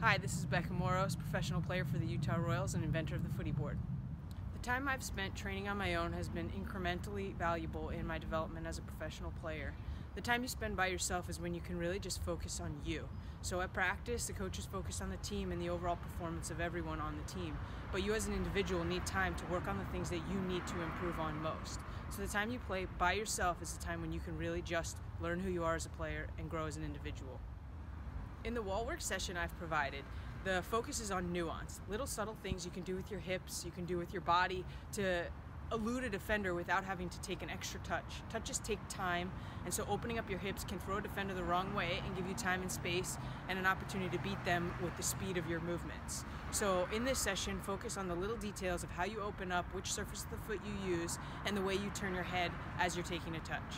Hi, this is Becca Moros, professional player for the Utah Royals and inventor of the footy board. The time I've spent training on my own has been incrementally valuable in my development as a professional player. The time you spend by yourself is when you can really just focus on you. So at practice, the coaches focus on the team and the overall performance of everyone on the team. But you as an individual need time to work on the things that you need to improve on most. So the time you play by yourself is the time when you can really just learn who you are as a player and grow as an individual. In the wall work session I've provided, the focus is on nuance, little subtle things you can do with your hips, you can do with your body to elude a defender without having to take an extra touch. Touches take time, and so opening up your hips can throw a defender the wrong way and give you time and space and an opportunity to beat them with the speed of your movements. So in this session, focus on the little details of how you open up, which surface of the foot you use, and the way you turn your head as you're taking a touch.